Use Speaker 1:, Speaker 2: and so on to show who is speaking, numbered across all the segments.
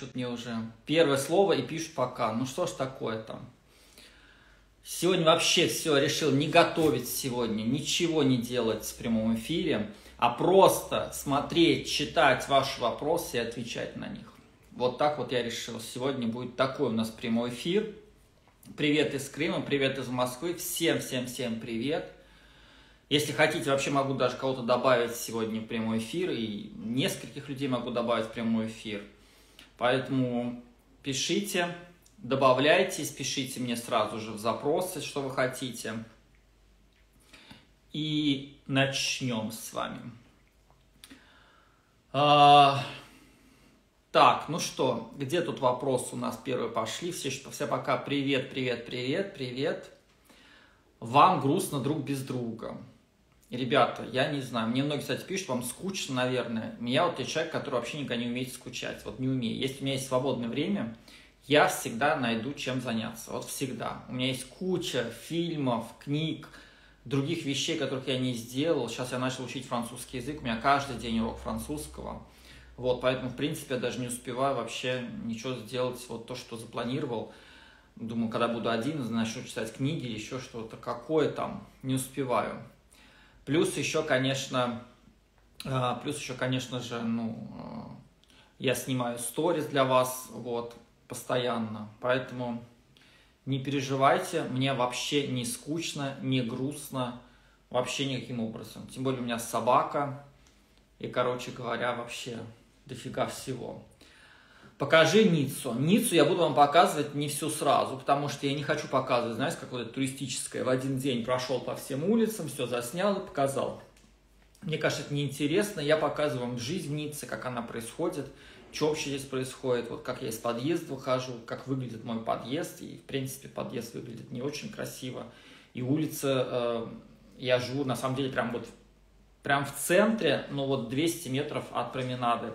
Speaker 1: Пишут мне уже первое слово и пишут пока. Ну что ж такое там? Сегодня вообще все решил не готовить сегодня, ничего не делать в прямом эфире, а просто смотреть, читать ваши вопросы и отвечать на них. Вот так вот я решил. Сегодня будет такой у нас прямой эфир. Привет из Крыма, привет из Москвы. Всем, всем, всем привет. Если хотите, вообще могу даже кого-то добавить сегодня в прямой эфир, и нескольких людей могу добавить в прямой эфир. Поэтому пишите, добавляйтесь, пишите мне сразу же в запросы, что вы хотите. И начнем с вами. А, так, ну что, где тут вопрос у нас первые пошли? Все, все пока привет, привет, привет, привет. Вам грустно друг без друга. Ребята, я не знаю, мне многие, кстати, пишут, вам скучно, наверное. Я вот я человек, который вообще никогда не умеет скучать, вот не умею. Если у меня есть свободное время, я всегда найду чем заняться, вот всегда. У меня есть куча фильмов, книг, других вещей, которых я не сделал. Сейчас я начал учить французский язык, у меня каждый день урок французского. Вот, поэтому, в принципе, я даже не успеваю вообще ничего сделать, вот то, что запланировал. Думаю, когда буду один, начну читать книги или еще что-то, какое там, не успеваю. Плюс еще, конечно, а, плюс еще, конечно же, ну, а, я снимаю сторис для вас, вот, постоянно. Поэтому не переживайте, мне вообще не скучно, не грустно, вообще никаким образом. Тем более у меня собака, и, короче говоря, вообще дофига всего. Покажи Ниццу. Ниццу я буду вам показывать не всю сразу, потому что я не хочу показывать, знаете, какое-то туристическое. В один день прошел по всем улицам, все заснял и показал. Мне кажется, это неинтересно. Я показываю вам жизнь Ниццы, как она происходит, что вообще здесь происходит, вот как я из подъезда выхожу, как выглядит мой подъезд. И, в принципе, подъезд выглядит не очень красиво. И улица, э, я живу, на самом деле, прям вот прям в центре, ну вот 200 метров от променады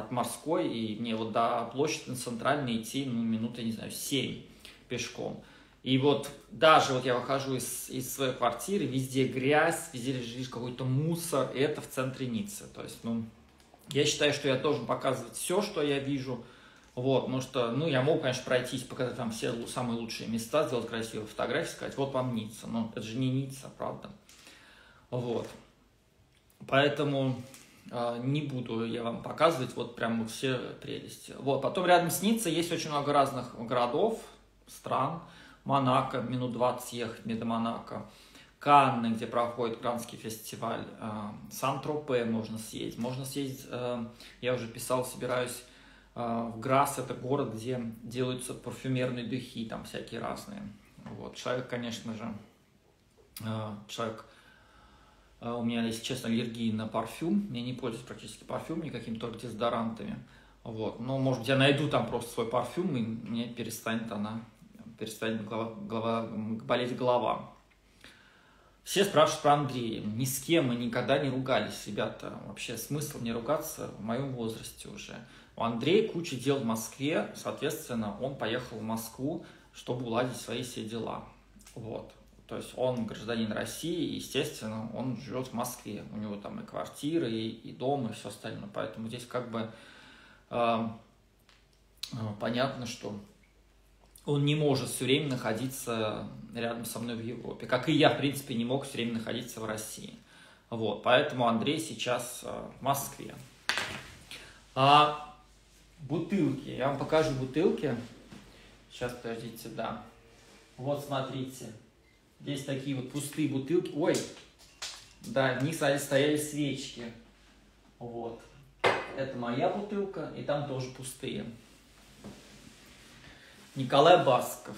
Speaker 1: от морской, и мне вот до площади центральной идти, ну, минут, я не знаю, 7 пешком. И вот даже вот я выхожу из, из своей квартиры, везде грязь, везде лежит какой-то мусор, и это в центре Ниццы. То есть, ну, я считаю, что я должен показывать все, что я вижу, вот, потому что, ну, я могу, конечно, пройтись, показать там все самые лучшие места, сделать красивые фотографии, сказать, вот вам Ницца, но это же не Ницца, правда. Вот. Поэтому не буду я вам показывать вот прям все прелести. Вот, потом рядом с Ниццей есть очень много разных городов, стран. Монако, минут 20 ехать мне до Монако. Канны, где проходит Каннский фестиваль. А, Сан-Тропе можно съездить. Можно съездить, а, я уже писал, собираюсь в Грасс, это город, где делаются парфюмерные духи, там всякие разные. Вот. Человек, конечно же, человек а у меня, если честно, аллергия на парфюм. Я не пользуюсь практически парфюмом никаким, только дезодорантами. Вот. Но, может быть, я найду там просто свой парфюм, и мне перестанет она, перестанет голова, голова, болеть голова. Все спрашивают про Андрея. Ни с кем мы никогда не ругались, ребята. Вообще смысл не ругаться в моем возрасте уже. У Андрея куча дел в Москве, соответственно, он поехал в Москву, чтобы уладить свои все дела. Вот. То есть он гражданин России, естественно, он живет в Москве. У него там и квартира, и, и дом, и все остальное. Поэтому здесь как бы э, э, понятно, что он не может все время находиться рядом со мной в Европе. Как и я, в принципе, не мог все время находиться в России. Вот, поэтому Андрей сейчас э, в Москве. А бутылки. Я вам покажу бутылки. Сейчас, подождите, да. Вот, смотрите. Здесь такие вот пустые бутылки. Ой, да, в них стояли свечки. Вот. Это моя бутылка, и там тоже пустые. Николай Басков.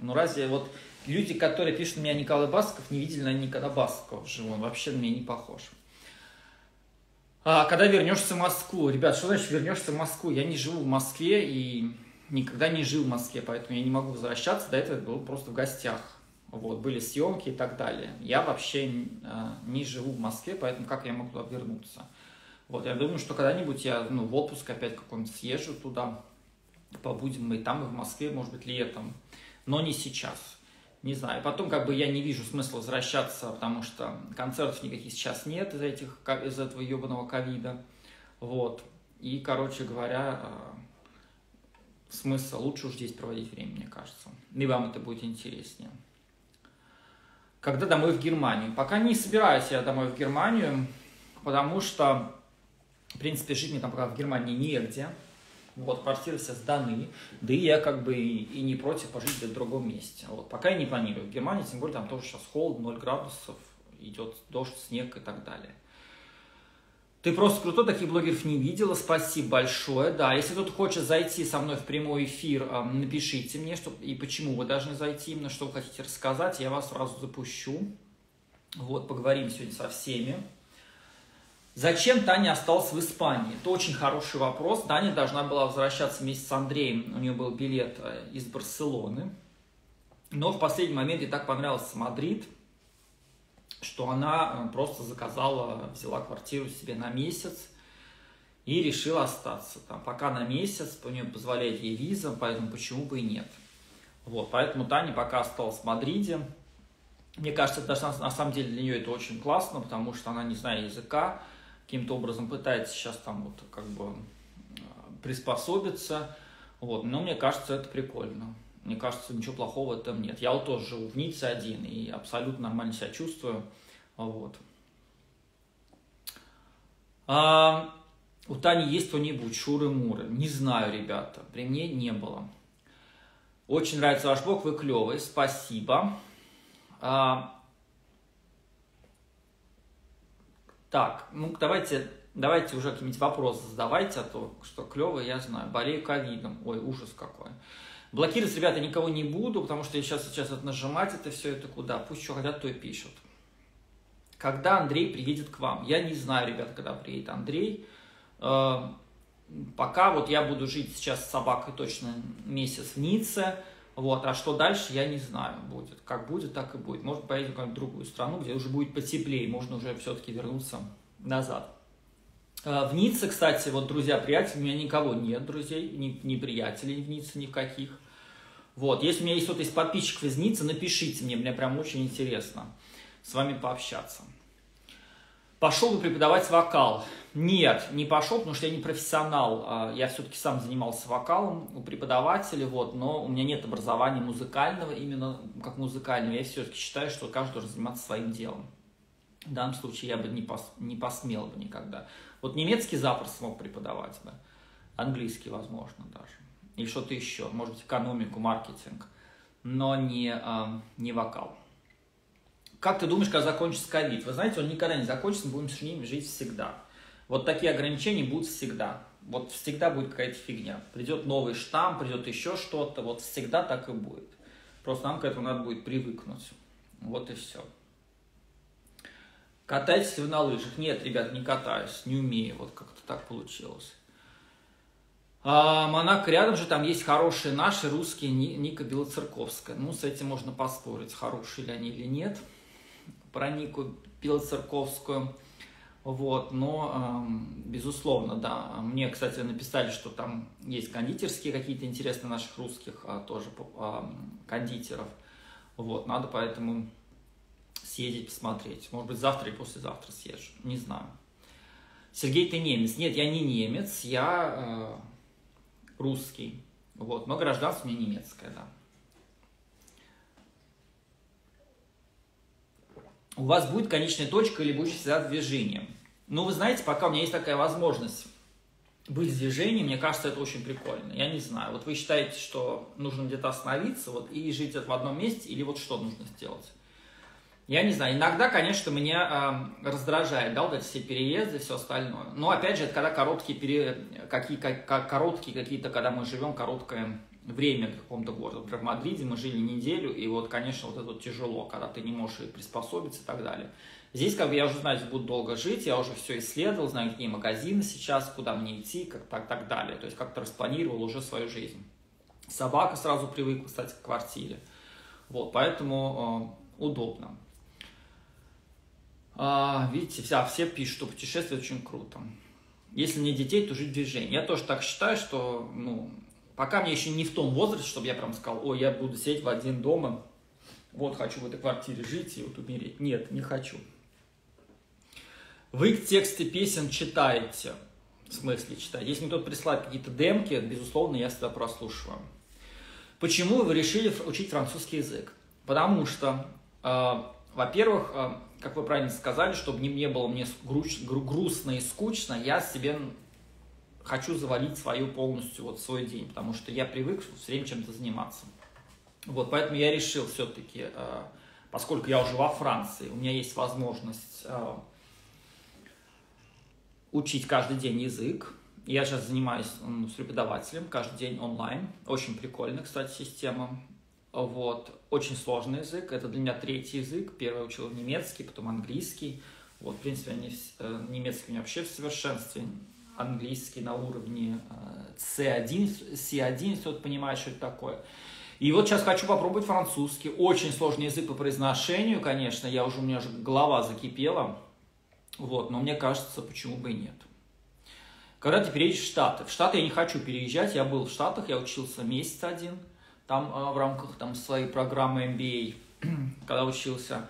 Speaker 1: Ну разве вот люди, которые пишут на меня Николай Басков, не видели на Николая Баскова вживую. Он вообще на меня не похож. А когда вернешься в Москву? Ребят, что значит вернешься в Москву? Я не живу в Москве и никогда не жил в Москве, поэтому я не могу возвращаться. До этого был просто в гостях вот, были съемки и так далее. Я вообще э, не живу в Москве, поэтому как я могу туда вернуться? Вот, я думаю, что когда-нибудь я ну, в отпуск опять какой-нибудь съезжу туда, побудем мы и там, и в Москве, может быть, летом, но не сейчас. Не знаю. Потом как бы я не вижу смысла возвращаться, потому что концертов никаких сейчас нет из, этих, из этого ебаного ковида. Вот. И, короче говоря, э, смысл, лучше уж здесь проводить время, мне кажется. И вам это будет интереснее. Когда домой в Германию? Пока не собираюсь я домой в Германию, потому что, в принципе, жить мне там пока в Германии негде. Вот, квартиры все сданы, да и я как бы и, не против пожить в другом месте. Вот, пока я не планирую в Германии, тем более там тоже сейчас холодно, 0 градусов, идет дождь, снег и так далее. Ты просто крутой, таких блогеров не видела, спасибо большое. Да, если кто-то хочет зайти со мной в прямой эфир, напишите мне, что, и почему вы должны зайти, именно что вы хотите рассказать, я вас сразу запущу. Вот, поговорим сегодня со всеми. Зачем Таня осталась в Испании? Это очень хороший вопрос. Таня должна была возвращаться вместе с Андреем. У нее был билет э, из Барселоны. Но в последний момент ей так понравился Мадрид, что она э, просто заказала, взяла квартиру себе на месяц и решила остаться там. Пока на месяц, у нее позволяет ей виза, поэтому почему бы и нет. Вот, поэтому Таня пока осталась в Мадриде. Мне кажется, даже на, на самом деле для нее это очень классно, потому что она не знает языка, каким-то образом пытается сейчас там вот как бы э, приспособиться. Вот. Но мне кажется, это прикольно. Мне кажется, ничего плохого этом нет. Я вот тоже живу в Ницце один и абсолютно нормально себя чувствую. Вот. А, у Тани есть кто-нибудь, Шуры-Муры? Не знаю, ребята, при мне не было. Очень нравится ваш блог, вы клевый, спасибо. А, Так, ну давайте, давайте уже какие-нибудь вопросы задавайте, а то что клево, я знаю. Болею ковидом. Ой, ужас какой. Блокировать, ребята, никого не буду, потому что я сейчас, сейчас это нажимать, это все, это куда. Пусть что хотят, то и пишут. Когда Андрей приедет к вам? Я не знаю, ребята, когда приедет Андрей. Э, пока вот я буду жить сейчас с собакой точно месяц в Ницце. Вот, а что дальше, я не знаю будет. Как будет, так и будет. Может, поедем в какую-нибудь другую страну, где уже будет потеплее, можно уже все-таки вернуться назад. А, в Ницце, кстати, вот друзья, приятели, у меня никого нет друзей, ни, ни приятелей в Ницце никаких. Вот, если у меня есть кто-то из подписчиков из Ниццы, напишите мне, мне прям очень интересно с вами пообщаться. Пошел бы преподавать вокал. Нет, не пошел, потому что я не профессионал. А, я все-таки сам занимался вокалом у преподавателя, вот, но у меня нет образования музыкального, именно как музыкального. Я все-таки считаю, что каждый должен заниматься своим делом. В данном случае я бы не, пос, не посмел бы никогда. Вот немецкий запросто смог преподавать бы, английский, возможно, даже. Или что-то еще, может быть, экономику, маркетинг, но не, а, не вокал. Как ты думаешь, когда закончится ковид? Вы знаете, он никогда не закончится, мы будем с ним жить всегда. Вот такие ограничения будут всегда. Вот всегда будет какая-то фигня. Придет новый штамм, придет еще что-то. Вот всегда так и будет. Просто нам к этому надо будет привыкнуть. Вот и все. Катаетесь вы на лыжах? Нет, ребят, не катаюсь, не умею. Вот как-то так получилось. А, Монако рядом же, там есть хорошие наши русские, Ника Белоцерковская. Ну, с этим можно поспорить, хорошие ли они или нет про Нику Белоцерковскую. Вот, но, э, безусловно, да. Мне, кстати, написали, что там есть кондитерские какие-то интересные наших русских а, тоже а, кондитеров. Вот, надо поэтому съездить, посмотреть. Может быть, завтра или послезавтра съезжу, не знаю. Сергей, ты немец? Нет, я не немец, я э, русский. Вот, но гражданство у меня немецкое, да. у вас будет конечная точка или будете всегда движением. Ну, вы знаете, пока у меня есть такая возможность быть в движении, мне кажется, это очень прикольно. Я не знаю, вот вы считаете, что нужно где-то остановиться вот, и жить в одном месте, или вот что нужно сделать? Я не знаю, иногда, конечно, меня э, раздражает, да, вот эти все переезды, все остальное. Но, опять же, это когда короткие, пере... какие, как, короткие какие-то, когда мы живем короткое время в каком-то городе. Например, в Мадриде мы жили неделю, и вот, конечно, вот это вот тяжело, когда ты не можешь приспособиться и так далее. Здесь как бы я уже знаю, что буду долго жить, я уже все исследовал, знаю, какие магазины сейчас, куда мне идти, как так, так далее. То есть как-то распланировал уже свою жизнь. Собака сразу привыкла, кстати, к квартире. Вот, поэтому э, удобно. А, видите, вся, все пишут, что путешествие очень круто. Если не детей, то жить в движении. Я тоже так считаю, что ну, Пока мне еще не в том возрасте, чтобы я прям сказал, ой, я буду сидеть в один дома, вот хочу в этой квартире жить и вот умереть. Нет, не хочу. Вы тексты песен читаете? В смысле читать? Если мне кто-то присылает какие-то демки, безусловно, я всегда прослушиваю. Почему вы решили учить французский язык? Потому что, э, во-первых, э, как вы правильно сказали, чтобы не, было мне грустно и скучно, я себе хочу завалить свою полностью вот свой день, потому что я привык все время чем-то заниматься. Вот, поэтому я решил все-таки, э, поскольку я уже во Франции, у меня есть возможность э, учить каждый день язык. Я сейчас занимаюсь с преподавателем каждый день онлайн. Очень прикольная, кстати, система. Вот. Очень сложный язык. Это для меня третий язык. Первый учил немецкий, потом английский. Вот, в принципе, они, э, немецкий у меня вообще в совершенстве. Английский на уровне C1, C1, если вот понимаешь, что это такое. И вот сейчас хочу попробовать французский. Очень сложный язык по произношению, конечно. Я уже, у меня уже голова закипела. Вот, но мне кажется, почему бы и нет. Когда ты переедешь в Штаты? В Штаты я не хочу переезжать. Я был в Штатах, я учился месяц один. Там а, в рамках там, своей программы MBA, когда учился.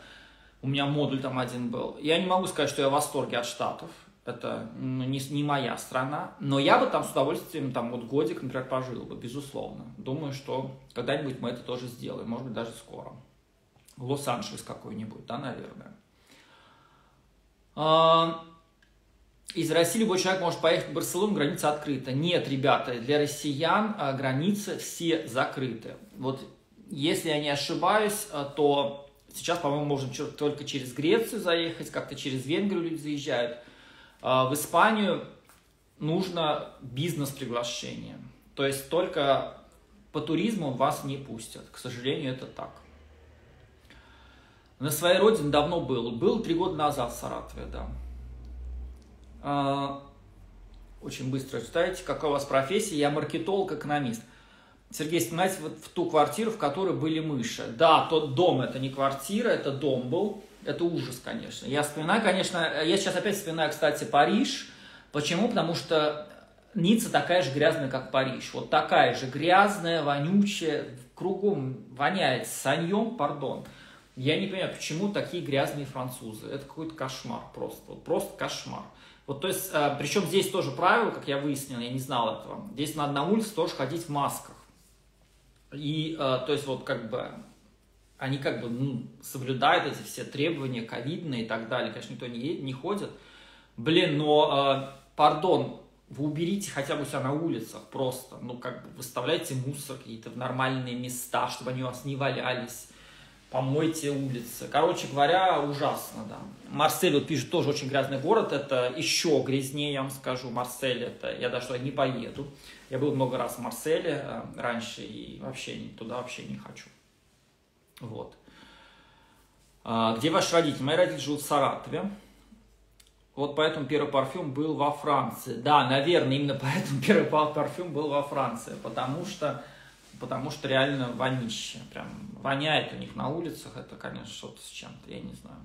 Speaker 1: У меня модуль там один был. Я не могу сказать, что я в восторге от Штатов. Это ну, не, не моя страна. Но я бы там с удовольствием, там вот годик, например, пожил бы, безусловно. Думаю, что когда-нибудь мы это тоже сделаем. Может быть, даже скоро. Лос-Анджелес какой-нибудь, да, наверное. А, из России любой человек может поехать в Барселону, граница открыта. Нет, ребята, для россиян а, границы все закрыты. Вот если я не ошибаюсь, а, то сейчас, по-моему, можно только через Грецию заехать, как-то через Венгрию люди заезжают. В Испанию нужно бизнес-приглашение. То есть только по туризму вас не пустят. К сожалению, это так. На своей родине давно был. Был три года назад в Саратове, да. А, очень быстро читаете. Какая у вас профессия? Я маркетолог, экономист. Сергей, вспоминайте вот в ту квартиру, в которой были мыши. Да, тот дом, это не квартира, это дом был. Это ужас, конечно. Я вспоминаю, конечно, я сейчас опять вспоминаю, кстати, Париж. Почему? Потому что Ницца такая же грязная, как Париж. Вот такая же грязная, вонючая, кругом воняет саньем, пардон. Я не понимаю, почему такие грязные французы. Это какой-то кошмар просто. Просто кошмар. Вот, то есть, э, причем здесь тоже правило, как я выяснил, я не знал этого. Здесь надо на улице тоже ходить в масках. И, э, то есть, вот как бы, они как бы ну, соблюдают эти все требования ковидные и так далее. Конечно, никто не, не ходит. Блин, но, э, пардон, вы уберите хотя бы себя на улицах просто. Ну, как бы, выставляйте мусор какие-то в нормальные места, чтобы они у вас не валялись помойте улицы. Короче говоря, ужасно, да. Марсель, вот пишет, тоже очень грязный город, это еще грязнее, я вам скажу, Марсель, это, я даже туда не поеду. Я был много раз в Марселе э, раньше и вообще туда вообще не хочу. Вот. А, где ваши родители? Мои родители живут в Саратове. Вот поэтому первый парфюм был во Франции. Да, наверное, именно поэтому первый парфюм был во Франции, потому что потому что реально вонище. Прям воняет у них на улицах, это, конечно, что-то с чем-то, я не знаю.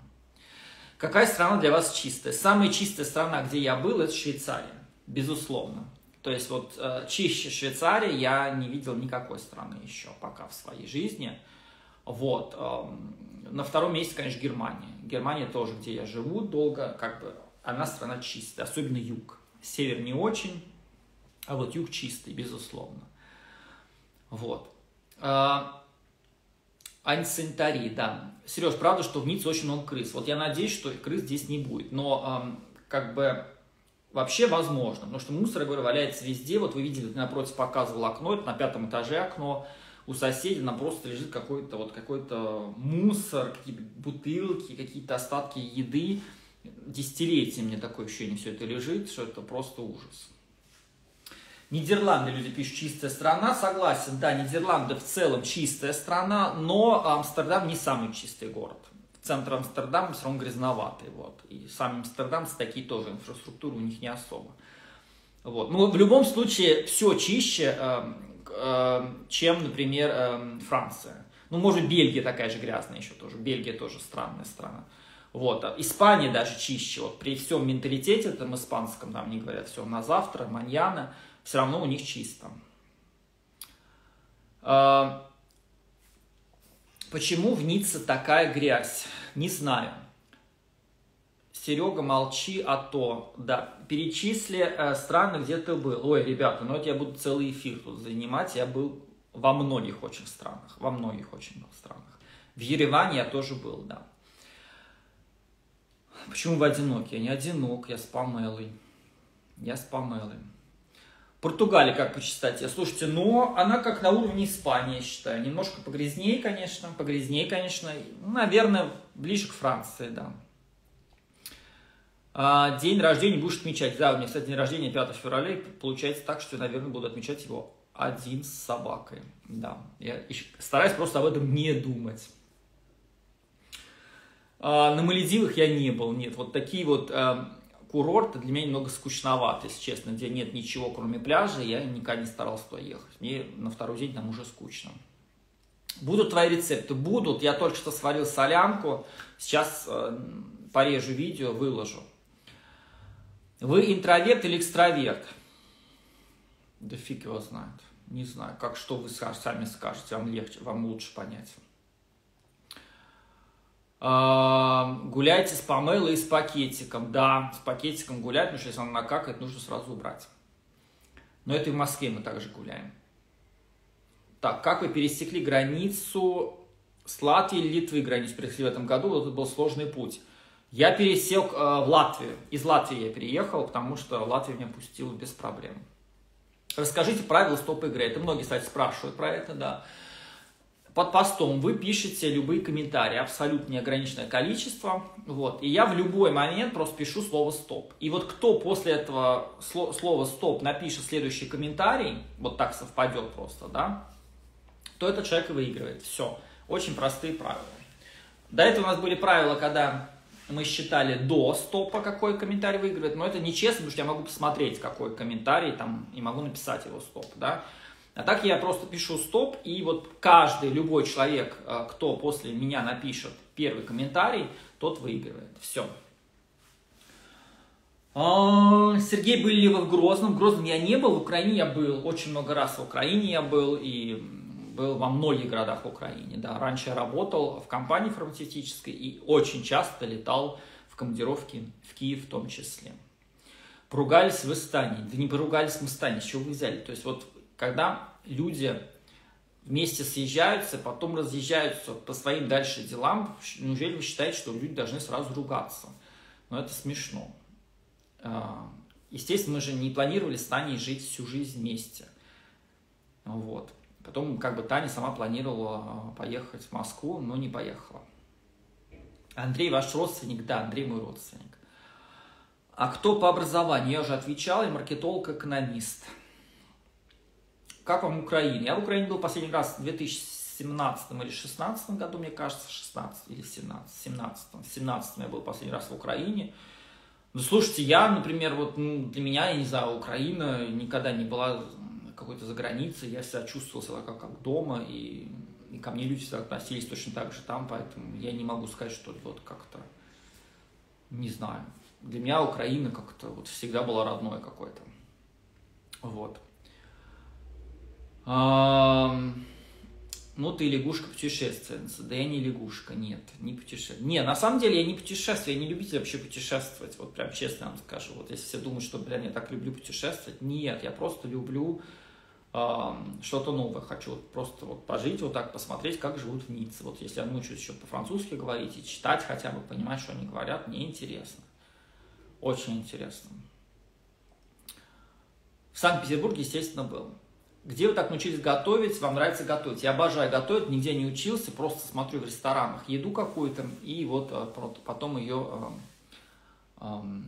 Speaker 1: Какая страна для вас чистая? Самая чистая страна, где я был, это Швейцария, безусловно. То есть вот э, чище Швейцарии я не видел никакой страны еще пока в своей жизни. Вот. Эм, на втором месте, конечно, Германия. Германия тоже, где я живу долго, как бы она страна чистая, особенно юг. Север не очень, а вот юг чистый, безусловно. Вот. А, антисанитарии, да. Сереж, правда, что в Ницце очень много крыс. Вот я надеюсь, что крыс здесь не будет. Но как бы вообще возможно, потому что мусор, я говорю, валяется везде. Вот вы видели, напротив показывал окно, это на пятом этаже окно. У соседей нам просто лежит какой-то вот какой-то мусор, какие-то бутылки, какие-то остатки еды. Десятилетия мне такое ощущение все это лежит, что это просто ужас. Нидерланды, люди пишут, чистая страна. Согласен, да, Нидерланды в целом чистая страна, но Амстердам не самый чистый город. Центр Амстердама все равно грязноватый. Вот. И сами амстердамцы такие тоже, инфраструктура у них не особо. Вот. Но в любом случае все чище, э, э, чем, например, э, Франция. Ну, может, Бельгия такая же грязная еще тоже. Бельгия тоже странная страна. Вот. Испания даже чище. Вот при всем менталитете там испанском, там они говорят все на завтра, маньяна все равно у них чисто. А, почему в Ницце такая грязь? Не знаю. Серега, молчи, а то. Да, перечисли э, страны, где ты был. Ой, ребята, ну это я буду целый эфир тут занимать. Я был во многих очень странах. Во многих очень странах. В Ереване я тоже был, да. Почему вы одинок? Я не одинок, я с Памелой. Я с Памелой. Португалия как почитать? Слушайте, но она как на уровне Испании, я считаю. Немножко погрязнее, конечно. Погрязнее, конечно. Ну, наверное, ближе к Франции, да. А, день рождения будешь отмечать. Да, у меня, кстати, день рождения 5 февраля. Получается так, что наверное, буду отмечать его один с собакой. Да. Я стараюсь просто об этом не думать. А, на Маледивах я не был, нет. Вот такие вот а, курорты для меня немного скучноваты, если честно, где нет ничего, кроме пляжа, я никогда не старался туда ехать. Мне на второй день там уже скучно. Будут твои рецепты? Будут. Я только что сварил солянку. Сейчас э, порежу видео, выложу. Вы интроверт или экстраверт? Да фиг его знает. Не знаю, как что вы сами скажете, вам легче, вам лучше понять. Гуляйте с помелой и с пакетиком. Да, с пакетиком гулять, потому что если она накакает, нужно сразу убрать. Но это и в Москве мы также гуляем. Так, как вы пересекли границу с Латвией или Литвой границу пересекли в этом году? Вот это был сложный путь. Я пересел э, в Латвию. Из Латвии я переехал, потому что Латвия меня пустила без проблем. Расскажите правила стоп-игры. Это многие, кстати, спрашивают про это, да под постом вы пишете любые комментарии, абсолютно неограниченное количество, вот, и я в любой момент просто пишу слово «стоп». И вот кто после этого слова «стоп» напишет следующий комментарий, вот так совпадет просто, да, то этот человек и выигрывает. Все. Очень простые правила. До этого у нас были правила, когда мы считали до стопа, какой комментарий выигрывает, но это нечестно, потому что я могу посмотреть, какой комментарий там, и могу написать его стоп, да. А так я просто пишу стоп, и вот каждый, любой человек, э, кто после меня напишет первый комментарий, тот выигрывает. Все. А, Сергей, были ли вы в Грозном? В Грозном я не был, в Украине я был, очень много раз в Украине я был, и был во многих городах в Украине. Да. Раньше я работал в компании фармацевтической и очень часто летал в командировки в Киев в том числе. Поругались в Эстонии. Да не поругались в Эстонии, с чего вы взяли? То есть вот когда люди вместе съезжаются, потом разъезжаются по своим дальше делам, неужели вы считаете, что люди должны сразу ругаться? Но это смешно. А, естественно, мы же не планировали с Таней жить всю жизнь вместе. Вот. Потом как бы Таня сама планировала а, поехать в Москву, но не поехала. Андрей ваш родственник? Да, Андрей мой родственник. А кто по образованию? Я уже отвечал, я маркетолог-экономист. Как вам Украина? Я в Украине был последний раз в 2017 или 2016 году, мне кажется, 16 или 17, 17, 17 я был последний раз в Украине. Ну, слушайте, я, например, вот ну, для меня, я не знаю, Украина никогда не была какой-то за границей, я себя чувствовал себя как, как дома, и, и ко мне люди всегда относились точно так же там, поэтому я не могу сказать, что вот как-то, не знаю, для меня Украина как-то вот всегда была родной какой-то. Вот. Ну, ты лягушка-путешественница. Да я не лягушка, нет, не путешествие. Не, на самом деле я не путешествую, я не любитель вообще путешествовать, вот прям честно вам скажу. Вот если все думают, что, блин, я так люблю путешествовать, нет, я просто люблю что-то новое. Хочу вот просто вот пожить вот так, посмотреть, как живут в Ницце. Вот если я научусь еще по-французски говорить и читать хотя бы, понимать, что они говорят, мне интересно. Очень интересно. В Санкт-Петербурге, естественно, был. Где вы так научились готовить, вам нравится готовить? Я обожаю готовить, нигде не учился, просто смотрю в ресторанах еду какую-то и вот э, потом ее э, э,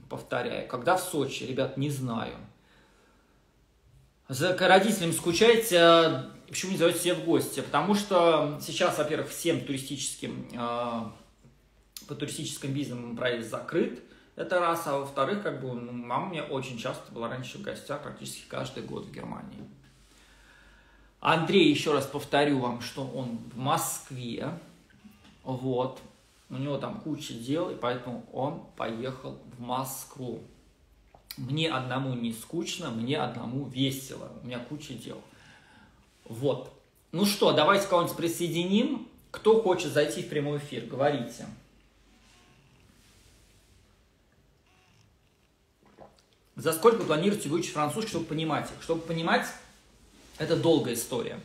Speaker 1: повторяю. Когда в Сочи, ребят, не знаю. За родителями скучаете, почему не зовете все в гости? Потому что сейчас, во-первых, всем туристическим, по туристическим бизнесам проект закрыт, это раз, а во-вторых, как бы, мама меня очень часто была раньше в гостях, практически каждый год в Германии. Андрей, еще раз повторю вам, что он в Москве, вот, у него там куча дел, и поэтому он поехал в Москву. Мне одному не скучно, мне одному весело, у меня куча дел. Вот. Ну что, давайте кого-нибудь присоединим. Кто хочет зайти в прямой эфир, говорите. За сколько планируете выучить французский, чтобы понимать? Чтобы понимать, это долгая история.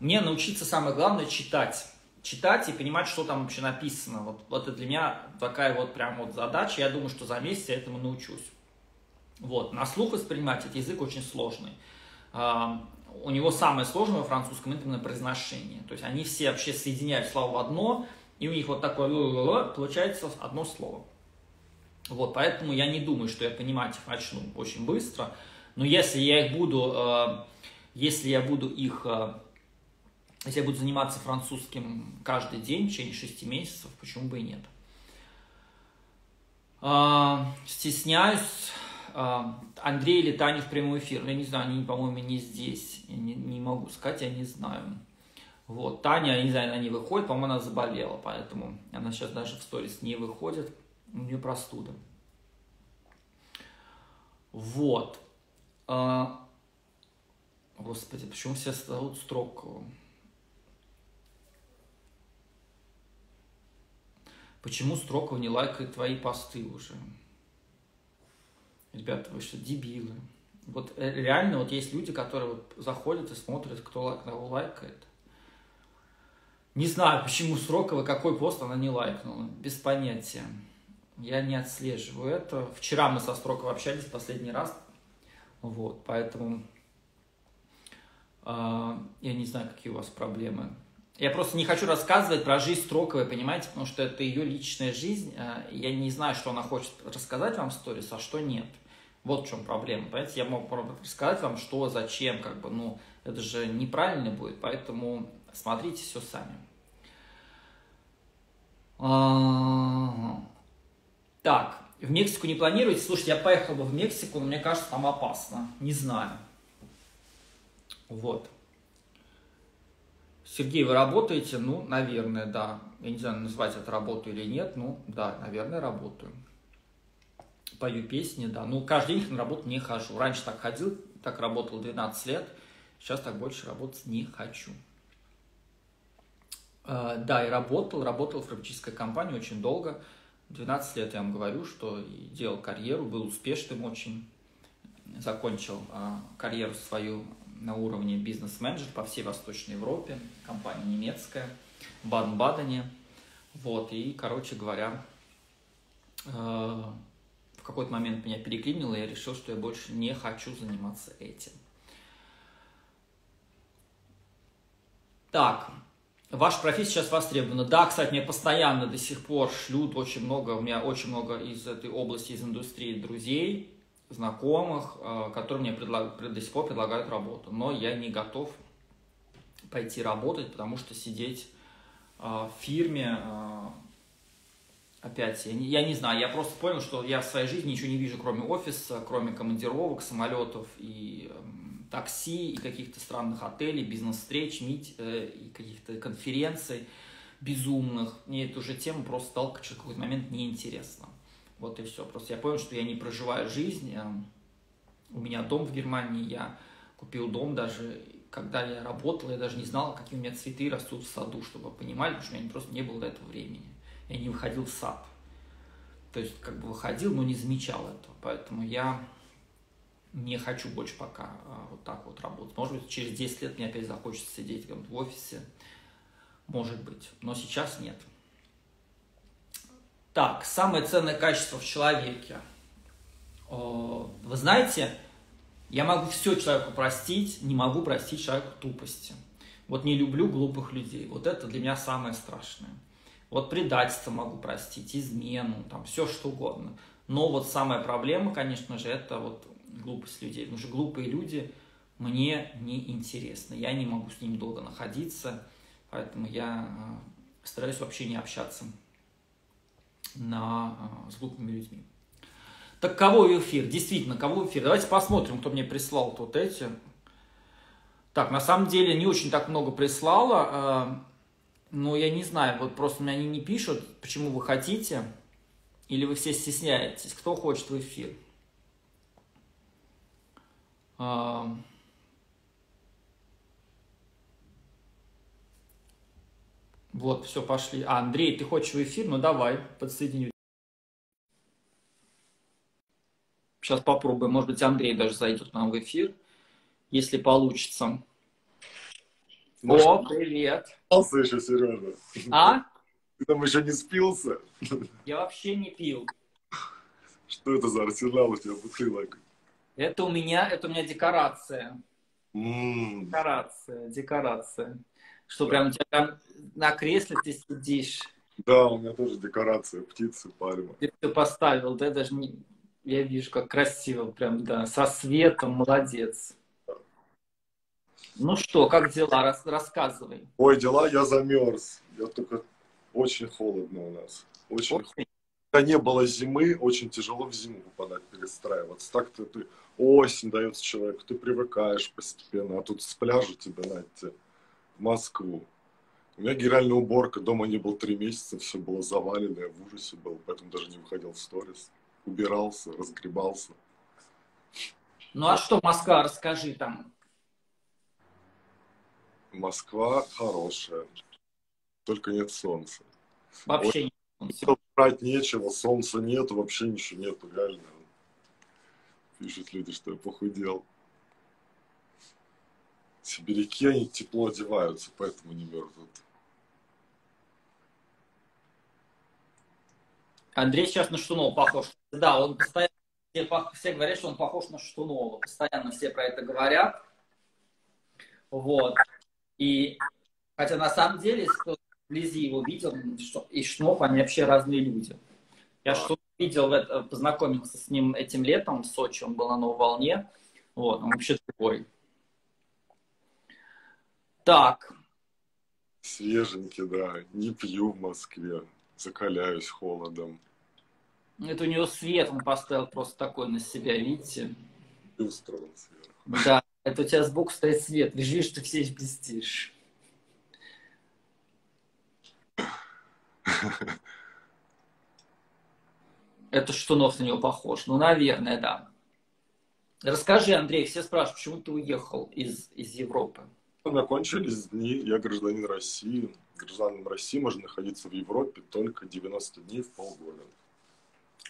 Speaker 1: Мне научиться самое главное читать. Читать и понимать, что там вообще написано. Вот, вот это для меня такая вот прям вот задача. Я думаю, что за месяц я этому научусь. Вот. На слух воспринимать этот язык очень сложный. У него самое сложное во французском это именно произношение. То есть они все вообще соединяют слова в одно, и у них вот такое получается одно слово. Вот, поэтому я не думаю, что я понимать их начну очень быстро. Но если я их буду, э, если я буду их, э, если я буду заниматься французским каждый день в течение 6 месяцев, почему бы и нет. Э, стесняюсь. Андрей или Таня в прямой эфир. Я не знаю, они, по-моему, не здесь. Я не, не могу сказать, я не знаю. Вот, Таня, я не знаю, она не выходит, по-моему, она заболела, поэтому она сейчас даже в сторис не выходит у нее простуда. Вот. Господи, почему все зовут Строковым? Почему Строков не лайкает твои посты уже? Ребята, вы что, дебилы? Вот э, реально вот есть люди, которые вот заходят и смотрят, кто кого лайкает. Не знаю, почему Строкова, какой пост она не лайкнула. Без понятия. Я не отслеживаю это. Вчера мы со Строком общались последний раз. Вот, поэтому я не знаю, какие у вас проблемы. Я просто не хочу рассказывать про жизнь Строковой, понимаете, потому что это ее личная жизнь. Э, я не знаю, что она хочет рассказать вам в сторис, а что нет. Вот в чем проблема, понимаете? Я мог рассказать вам, что, зачем, как бы, ну, это же неправильно будет, поэтому смотрите все сами. Так, в Мексику не планируете? Слушайте, я поехал бы в Мексику, но мне кажется, там опасно. Не знаю. Вот. Сергей, вы работаете? Ну, наверное, да. Я не знаю, называть это работу или нет. Ну, да, наверное, работаю. Пою песни, да. Ну, каждый день на работу не хожу. Раньше так ходил, так работал 12 лет. Сейчас так больше работать не хочу. Uh, да, и работал, работал в фармацевтической компании очень долго. 12 лет я вам говорю, что делал карьеру, был успешным очень, закончил а, карьеру свою на уровне бизнес-менеджер по всей Восточной Европе, компания немецкая, в Баден-Бадене. Вот, и, короче говоря, э, в какой-то момент меня переклинило, и я решил, что я больше не хочу заниматься этим. Так, Ваша профессия сейчас востребована. Да, кстати, мне постоянно до сих пор шлют очень много, у меня очень много из этой области, из индустрии друзей, знакомых, э, которые мне предлаг, до сих пор предлагают работу. Но я не готов пойти работать, потому что сидеть э, в фирме, э, опять, я не, я не знаю, я просто понял, что я в своей жизни ничего не вижу, кроме офиса, кроме командировок, самолетов и эм, такси и каких-то странных отелей, бизнес-встреч, мить, и каких-то конференций безумных. Мне эта уже тема просто стала в какой-то момент неинтересна. Вот и все. Просто я понял, что я не проживаю жизнь. Э, у меня дом в Германии, я купил дом даже, когда я работал, я даже не знал, какие у меня цветы растут в саду, чтобы понимали, потому что у меня просто не было до этого времени. Я не выходил в сад. То есть, как бы выходил, но не замечал этого. Поэтому я не хочу больше пока а, вот так вот работать. Может быть, через 10 лет мне опять захочется сидеть в офисе. Может быть. Но сейчас нет. Так, самое ценное качество в человеке. Вы знаете, я могу все человеку простить, не могу простить человеку тупости. Вот не люблю глупых людей. Вот это для меня самое страшное. Вот предательство могу простить, измену, там все что угодно. Но вот самая проблема, конечно же, это вот глупость людей. Потому что глупые люди мне не интересны. Я не могу с ними долго находиться, поэтому я э, стараюсь вообще не общаться на, э, с глупыми людьми. Так кого эфир? Действительно, кого эфир? Давайте посмотрим, кто мне прислал тут эти. Так, на самом деле не очень так много прислало, э, но я не знаю, вот просто мне они не пишут, почему вы хотите, или вы все стесняетесь, кто хочет в эфир. Вот, все, пошли. А, Андрей, ты хочешь в эфир? Ну, давай, подсоединю. Сейчас попробуем. Может быть, Андрей даже зайдет к нам в эфир, если получится.
Speaker 2: Может,
Speaker 1: О, привет.
Speaker 2: спался еще, Сережа?
Speaker 1: А?
Speaker 2: Ты там еще не спился?
Speaker 1: Я вообще не пил.
Speaker 2: Что это за арсенал у тебя бутылок?
Speaker 1: Это у меня, это у меня декорация.
Speaker 2: М,
Speaker 1: Декорация, декорация. Что прям у тебя на кресле ты сидишь.
Speaker 2: Да, у меня тоже декорация, птицы, пальма.
Speaker 1: Ты, ты поставил, да, даже не... Я вижу, как красиво, прям, да, со светом, молодец. Ну что, как дела? Рас- рассказывай.
Speaker 2: Ой, дела, я замерз. Я только... Очень холодно у нас. Очень холодно. Когда не было зимы, очень тяжело в зиму попадать, перестраиваться. Так-то ты осень дается человеку, ты привыкаешь постепенно, а тут с пляжа тебе, знаете, в Москву. У меня генеральная уборка, дома не был три месяца, все было завалено, я в ужасе был, поэтому даже не выходил в сторис. Убирался, разгребался.
Speaker 1: Ну а что, Москва, расскажи там.
Speaker 2: Москва хорошая, только нет солнца.
Speaker 1: Вообще не
Speaker 2: Брать нечего, солнца нет, вообще ничего нету, реально. Пишут люди, что я похудел. Сибиряки, они тепло одеваются, поэтому не мерзнут.
Speaker 1: Андрей сейчас на Штунова похож. Да, он постоянно, все, все говорят, что он похож на Штунова. Постоянно все про это говорят. Вот. И, хотя на самом деле, если кто вблизи его видел, что и Штунов, они вообще разные люди. Я что видел, познакомился с ним этим летом в Сочи, он был на новой волне. Вот, он вообще такой. Так,
Speaker 2: Свеженький, да. Не пью в Москве. Закаляюсь холодом.
Speaker 1: это у него свет он поставил просто такой на себя, видите?
Speaker 2: И устроил сверху.
Speaker 1: Да, это у тебя сбоку стоит свет. Лежишь, ты все блестишь. Это Штунов на него похож. Ну, наверное, да. Расскажи, Андрей, все спрашивают, почему ты уехал из, из Европы?
Speaker 2: Закончились дни, я гражданин России. Гражданином России можно находиться в Европе только 90 дней в полгода.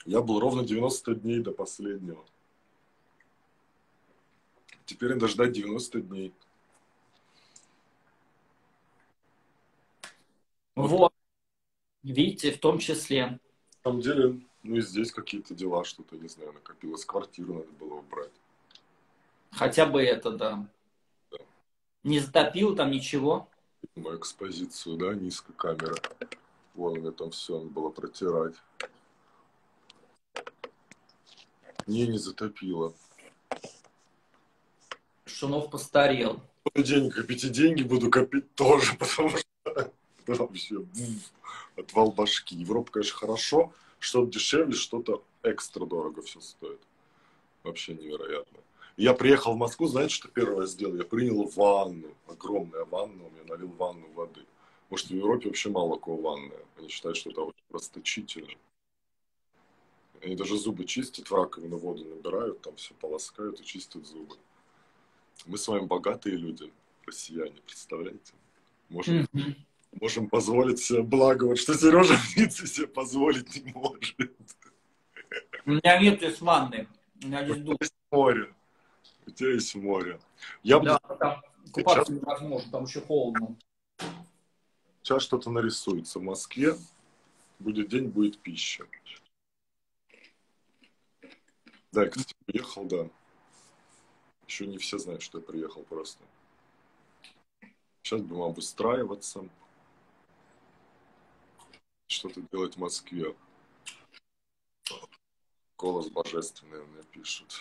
Speaker 2: Я был ровно 90 дней до последнего. Теперь надо ждать 90 дней.
Speaker 1: Вот. Видите, в том числе.
Speaker 2: На самом деле, ну и здесь какие-то дела, что-то, не знаю, накопилось. Квартиру надо было убрать.
Speaker 1: Хотя бы это, да. Не затопил там ничего.
Speaker 2: Мою экспозицию, да, низкая камера. Вон у меня там все надо было протирать. Не, не затопило.
Speaker 1: Штунов постарел.
Speaker 2: Денег копить и деньги буду копить тоже, потому что вообще отвал башки. Европа, конечно, хорошо, что-то дешевле, что-то экстра дорого все стоит. Вообще невероятно. Я приехал в Москву, знаете, что первое сделал? Я принял ванну, огромная ванна, у меня налил ванну воды. Может, в Европе вообще мало кого ванная. Они считают, что это очень расточительно. Они даже зубы чистят, в раковину воду набирают, там все полоскают и чистят зубы. Мы с вами богатые люди, россияне, представляете? Можем,
Speaker 1: Мгм.
Speaker 2: можем позволить себе благо, вот что Сережа в Ницце себе позволить не может.
Speaker 1: У меня нет здесь ванны. У меня здесь душ.
Speaker 2: Море. У тебя есть море. Я буду
Speaker 1: Да, там купаться невозможно, там еще холодно.
Speaker 2: сейчас что-то нарисуется. В Москве будет день, будет пища. Да, я, кстати, приехал, да. Еще не все знают, что я приехал просто. Сейчас будем обустраиваться. Что-то делать в Москве. Голос божественный мне пишут.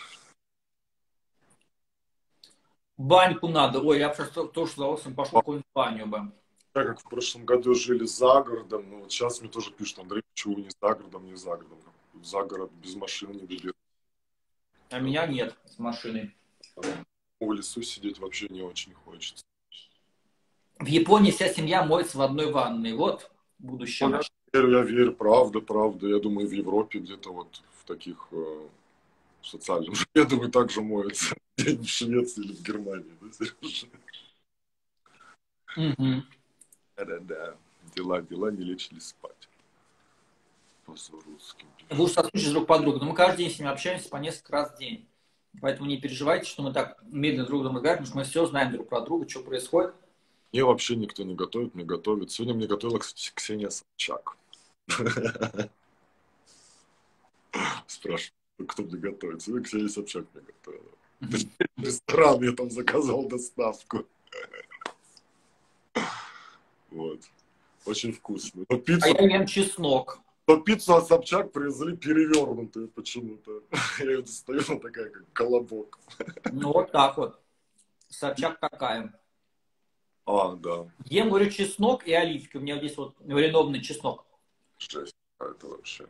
Speaker 1: Баньку надо. Ой, я просто тоже с удовольствием пошел в какую-нибудь баню бы.
Speaker 2: Так как в прошлом году жили за городом, ну вот сейчас мне тоже пишут, Андрей, почему не за городом, не за городом? За город без машины не доберешься.
Speaker 1: А меня нет с машиной.
Speaker 2: В лесу сидеть вообще не очень хочется.
Speaker 1: В Японии вся семья моется в одной ванной. Вот будущее.
Speaker 2: Я верю, я верю, правда, правда. Я думаю, в Европе где-то вот в таких э, социальных, я думаю, так же моются. В Швеции или в Германии, да, Сережа?
Speaker 1: Мгм.
Speaker 2: Да-да-да. Дела, дела не лечили спать. По-русски.
Speaker 1: Вы уж соскучились друг по другу. Но мы каждый день с ними общаемся по несколько раз в день. Поэтому не переживайте, что мы так медленно друг друга говорим, потому что мы все знаем друг про друга, что происходит.
Speaker 2: Мне вообще никто не готовит, мне готовит. Сегодня мне готовила, кстати, Ксения Собчак. Спрашиваю, кто мне готовит? Сегодня Ксения Собчак мне готовила. Ресторан я там заказал доставку. Вот. Очень вкусно. Но
Speaker 1: А
Speaker 2: пиццу,
Speaker 1: я ем чеснок.
Speaker 2: но пиццу от Собчак привезли перевернутую почему-то. Я ее достаю, она такая, как колобок.
Speaker 1: Ну, вот так вот. Собчак такая.
Speaker 2: А, да.
Speaker 1: Ем, говорю, чеснок и оливки. У меня здесь вот маринованный чеснок.
Speaker 2: Жесть. А это вообще.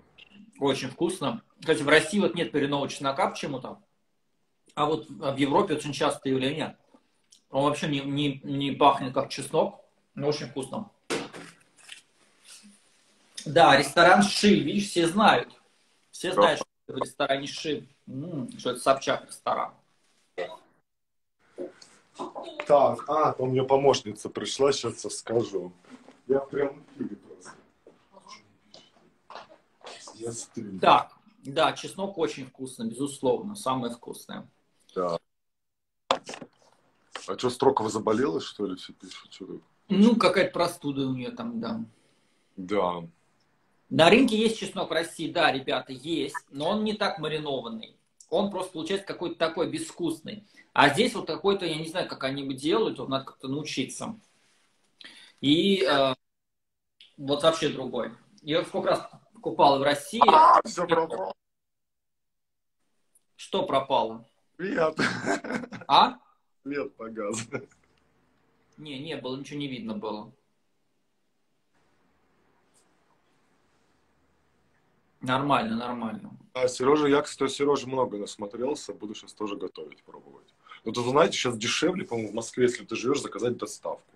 Speaker 1: Очень вкусно. Кстати, в России вот нет переного чеснока почему-то. А вот в Европе очень часто явление. Он вообще не, не, не пахнет как чеснок, но очень вкусно. Да, ресторан Ши, видишь, все знают. Все знают, что это в ресторане Ши. М, что это Собчак ресторан.
Speaker 2: Так, а, то у меня помощница пришла, сейчас я скажу. Я прям просто. Я стрим.
Speaker 1: Так, да, чеснок очень вкусно, безусловно, самое вкусное.
Speaker 2: Да. А что, Строкова заболела, что ли, все пишут? Что?
Speaker 1: Ну, какая-то простуда у нее там, да.
Speaker 2: Да.
Speaker 1: На рынке есть чеснок в России, да, ребята, есть, но он не так маринованный. Он просто получается какой-то такой безвкусный. А здесь вот какой-то, я не знаю, как они его делают, вот надо как-то научиться. И э, вот вообще другой. Я сколько раз покупал в России.
Speaker 2: А, все пропало.
Speaker 1: Что пропало?
Speaker 2: Привет.
Speaker 1: А?
Speaker 2: Свет погас.
Speaker 1: Не, не было, ничего не видно было. Нормально, нормально.
Speaker 2: А, Сережа, я, кстати, Сережа много насмотрелся, буду сейчас тоже готовить, пробовать. Ну, тут, знаете, сейчас дешевле, по-моему, в Москве, если ты живешь, заказать доставку,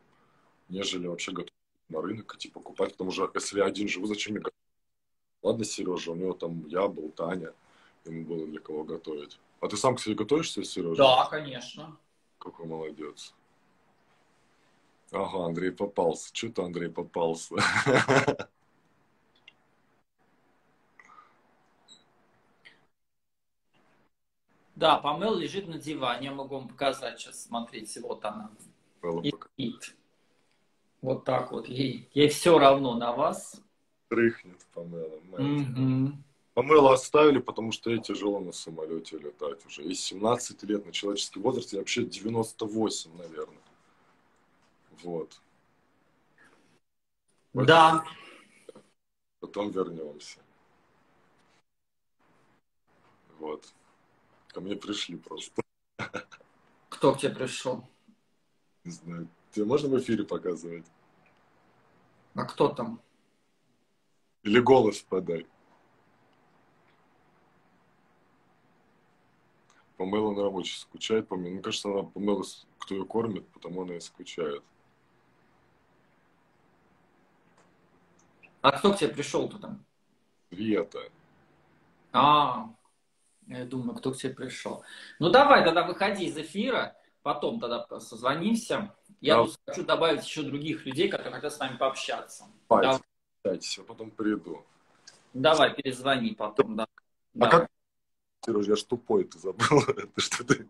Speaker 2: нежели вообще готовить на рынок идти покупать, потому что если я один живу, зачем мне готовить? Ладно, Сережа, у него там я был, Таня, ему было для кого готовить. А ты сам, кстати, готовишься, Сережа?
Speaker 1: Да, конечно.
Speaker 2: Какой молодец. Ага, Андрей попался. Что-то Андрей попался.
Speaker 1: Да, Памел лежит на диване, я могу вам показать сейчас, смотрите, вот она. И спит. Вот так вот, ей, ей все равно на вас.
Speaker 2: Трыхнет Памела. мать. Памелу оставили, потому что ей тяжело на самолете летать уже. Ей 17 лет на человеческий возраст, и вообще 98, наверное. Вот.
Speaker 1: Да,
Speaker 2: Потом вернемся. Вот. Ко мне пришли просто.
Speaker 1: кто к тебе пришел?
Speaker 2: Не знаю. Тебе можно в эфире показывать?
Speaker 1: А кто там?
Speaker 2: Или голос подай? Памела на рабочей скучает по мне. Мне кажется, она Памела, с- кто ее кормит, потому она и скучает.
Speaker 1: А кто к тебе пришел-то там?
Speaker 2: Света.
Speaker 1: А, я думаю, кто к тебе пришел. Ну давай тогда выходи из эфира, потом тогда созвонимся. Я
Speaker 2: Да.
Speaker 1: тут хочу добавить еще других людей, которые хотят с нами пообщаться.
Speaker 2: Давайте,
Speaker 1: Да.
Speaker 2: общайтесь, я потом приду.
Speaker 1: Давай, перезвони потом, да.
Speaker 2: А
Speaker 1: Давай.
Speaker 2: как? Сереж, я ж тупой, ты забыл. Ты что ты?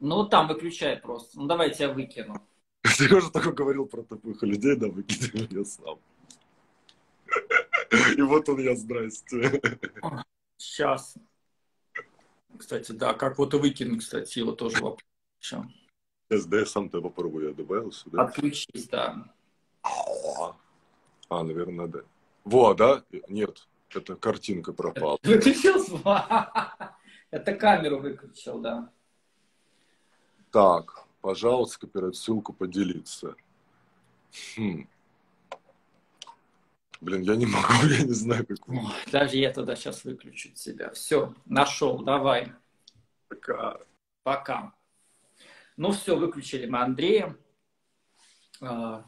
Speaker 1: Ну там выключай просто. Ну давай я тебя выкину.
Speaker 2: Сережа только говорил про тупых людей, да, выкиди меня сам. И вот он я, здрасте.
Speaker 1: Сейчас. Кстати, да, как вот и выкинуть, кстати, его тоже вопрос.
Speaker 2: Сейчас, да, я сам тебя попробую, я добавил сюда.
Speaker 1: Отключись, да.
Speaker 2: А, наверное, да. Во, да? Нет, это картинка пропала.
Speaker 1: Выключил звук. Это камеру выключил, да.
Speaker 2: Так, пожалуйста, копировать ссылку поделиться. Хм. Блин, я не могу, я не знаю, как
Speaker 1: Даже я тогда сейчас выключу тебя. Все, нашел, давай.
Speaker 2: Пока.
Speaker 1: Пока. Ну все, выключили мы Андрея. А,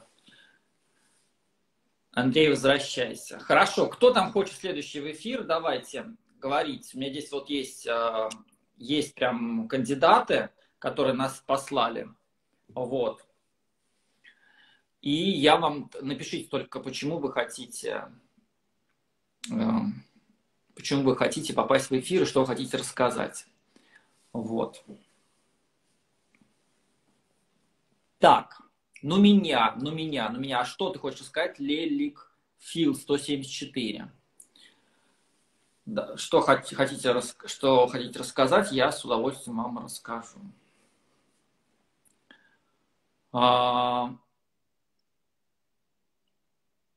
Speaker 1: Андрей, возвращайся. Хорошо, кто там хочет следующий в эфир, давайте говорить. У меня здесь вот есть, а, есть прям кандидаты, которые нас послали. Вот. И я вам напишите только, почему вы хотите, э, почему вы хотите попасть в эфир и что вы хотите рассказать. Вот. Так, ну меня, ну меня, ну меня. А что ты хочешь сказать? Лелик Фил 174. Что хотите, что хотите рассказать, я с удовольствием вам расскажу. А,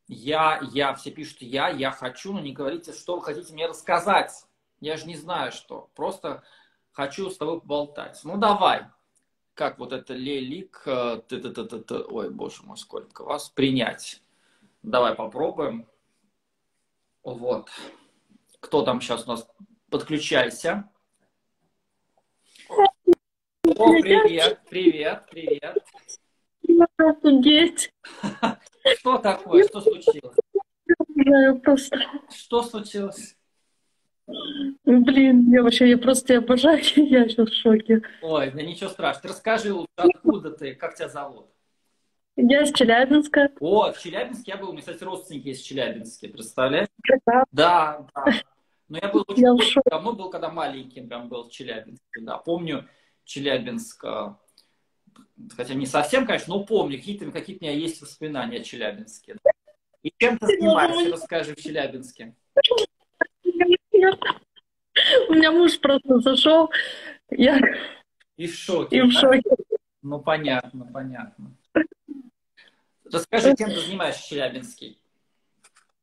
Speaker 1: я, я, все пишут я, я хочу, но не говорите, что вы хотите мне рассказать. Я же не знаю, что. Просто хочу с тобой поболтать. Ну, давай. Как вот это лелик, э, ты, ты, ты, ты, ты, ой, боже мой, сколько вас принять. Давай попробуем. Вот. Кто там сейчас у нас? Подключайся. О, привет, привет, привет.
Speaker 3: Офигеть.
Speaker 1: Что такое? Что случилось?
Speaker 3: Я просто...
Speaker 1: Что случилось?
Speaker 3: Блин, я вообще, я просто тебя обожаю, я сейчас в шоке.
Speaker 1: Ой, да ничего страшного. Расскажи лучше, откуда ты, как тебя зовут?
Speaker 3: Я из Челябинска.
Speaker 1: О, в Челябинске я был, у меня, кстати, родственники есть в Челябинске, представляешь? Да, да. да. Но я был очень я давно был, когда маленьким прям был в Челябинске, да. Помню Челябинск, а, хотя не совсем, конечно, но помню, какие-то какие, у меня есть воспоминания о Челябинске. И чем ты занимаешься, расскажи, в Челябинске?
Speaker 3: У меня муж просто зашел, я...
Speaker 1: И в шоке.
Speaker 3: И в шоке.
Speaker 1: Ну, понятно, понятно. Расскажи, чем ты занимаешься в Челябинске?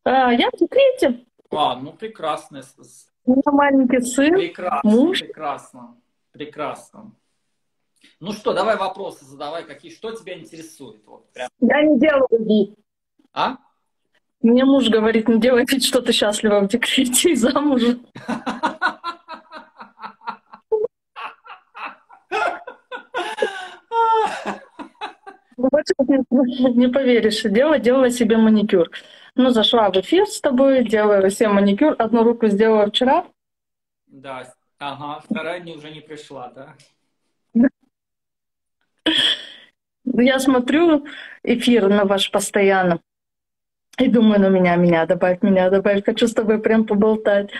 Speaker 3: А, я в декрете.
Speaker 1: А, ну прекрасно.
Speaker 3: У меня маленький сын,
Speaker 1: прекрасно,
Speaker 3: муж.
Speaker 1: Прекрасно, прекрасно. Ну что, давай вопросы задавай, какие, что тебя интересует? Вот,
Speaker 3: прям. Я не делаю вид.
Speaker 1: А?
Speaker 3: Мне муж говорит, не делай вид, что ты счастлива в декрете и замужем. Не поверишь, дело делала себе маникюр. Ну, зашла в эфир с тобой, делаю себе маникюр. Одну руку сделала вчера.
Speaker 1: Да, ага, вторая не, уже не пришла, да?
Speaker 3: Я смотрю эфир на ваш постоянно. И думаю, ну меня, меня добавь, меня добавь. Хочу с тобой прям поболтать.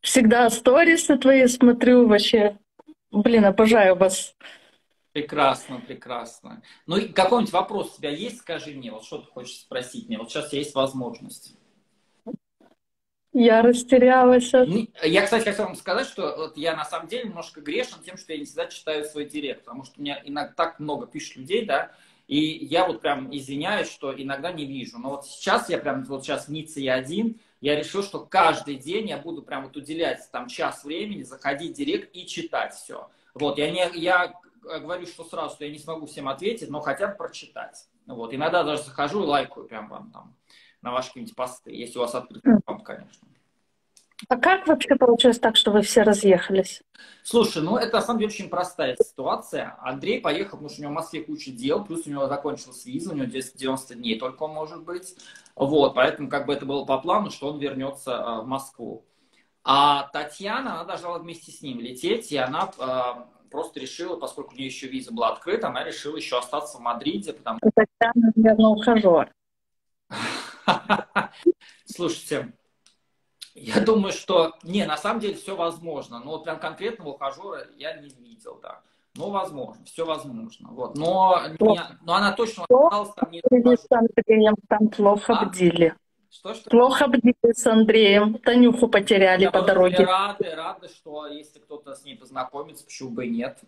Speaker 3: Всегда сторисы твои смотрю вообще. Блин, обожаю вас.
Speaker 1: Прекрасно, прекрасно. Ну и какой-нибудь вопрос у тебя есть, скажи мне, вот что ты хочешь спросить мне, вот сейчас есть возможность.
Speaker 3: Я растерялась.
Speaker 1: Я, кстати, хотел вам сказать, что вот я на самом деле немножко грешен тем, что я не всегда читаю свой директ, потому что у меня иногда так много пишет людей, да, и я вот прям извиняюсь, что иногда не вижу. Но вот сейчас я прям, вот сейчас в Ницце я один, я решил, что каждый день я буду прям вот уделять там час времени, заходить в директ и читать все. Вот, я, не, я говорю, что сразу, что я не смогу всем ответить, но хотя бы прочитать. Вот, иногда даже захожу и лайкаю прям вам там на ваши какие-нибудь посты, если у вас открытый аккаунт, конечно.
Speaker 3: А как вообще получилось так, что вы все разъехались?
Speaker 1: Слушай, ну это на самом деле очень простая ситуация. Андрей поехал, потому что у него в Москве куча дел, плюс у него закончилась виза, у него 90 дней только может быть. Вот, поэтому как бы это было по плану, что он вернется э, в Москву. А Татьяна, она должна вместе с ним лететь, и она э, просто решила, поскольку у нее еще виза была открыта, она решила еще остаться в Мадриде, потому что...
Speaker 3: Татьяна, наверное, ухажер.
Speaker 1: Слушайте, я думаю, что... Не, на самом деле все возможно. Но вот прям конкретного ухажера я не видел, да. Ну, возможно, все возможно. Вот. Но, не, но она точно осталась там не...
Speaker 3: Там плохо а? бдили. Что, что? Плохо бдили с Андреем. Танюху потеряли я по дороге.
Speaker 1: Рады, рады, что если кто-то с ней познакомится, почему бы и нет.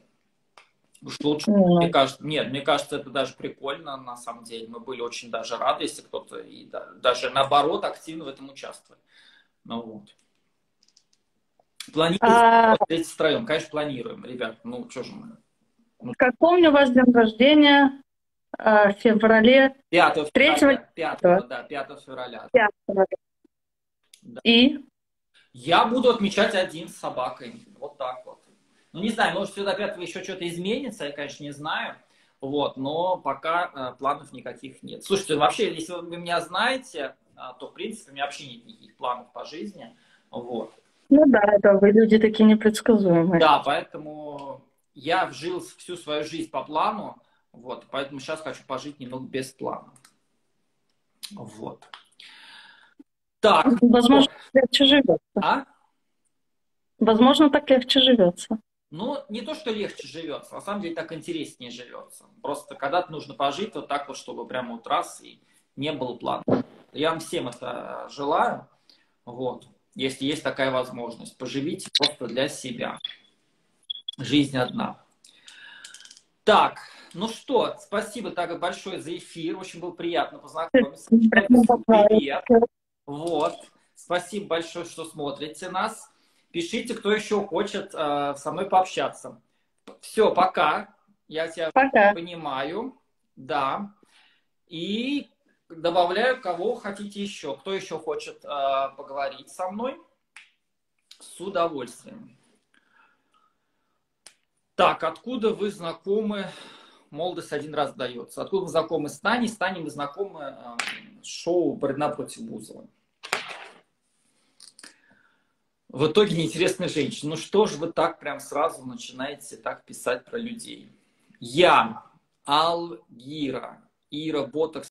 Speaker 1: Уж лучше, mm. мне кажется, нет, мне кажется, это даже прикольно, на самом деле. Мы были очень даже рады, если кто-то и да, даже наоборот активно в этом участвует. Ну вот. Планируем а... смотреть втроем? Конечно, планируем, ребят. Ну, что же мы?
Speaker 3: Ну... Как помню, у вас день рождения в феврале.
Speaker 1: 5 февраля. 5, да, 5 февраля.
Speaker 3: 5 февраля. Да. И?
Speaker 1: Я буду отмечать один с собакой. Вот так вот. Ну, не знаю, может, все до 5 еще что-то изменится, я, конечно, не знаю. Вот, но пока э, планов никаких нет. Слушайте, вообще, если вы меня знаете, а, то, в принципе, у меня вообще нет никаких планов по жизни. Вот.
Speaker 3: Ну да, да, вы люди такие непредсказуемые.
Speaker 1: Да, поэтому я жил всю свою жизнь по плану, вот, поэтому сейчас хочу пожить немного без плана. Вот. Так.
Speaker 3: Возможно, легче живется.
Speaker 1: А?
Speaker 3: Возможно, так легче живется.
Speaker 1: Ну, не то, что легче живется, на самом деле так интереснее живется. Просто когда-то нужно пожить вот так вот, чтобы прямо вот раз и не было плана. Я вам всем это желаю. Вот. Если есть такая возможность, поживите просто для себя. Жизнь одна. Так, ну что, спасибо так большое за эфир. Очень было приятно познакомиться. Привет. Вот. Спасибо большое, что смотрите нас. Пишите, кто еще хочет э, со мной пообщаться. Все, пока. Я тебя
Speaker 3: пока.
Speaker 1: понимаю. Да. И добавляю, кого хотите еще. Кто еще хочет э, поговорить со мной? С удовольствием. Так, откуда вы знакомы? Молодость один раз дается. Откуда вы знакомы с Таней? С Таней мы знакомы э, шоу «Бородна против Бузова». В итоге неинтересная женщина. Ну что ж вы так прям сразу начинаете так писать про людей? Я, Алгира, Ира Ботокс,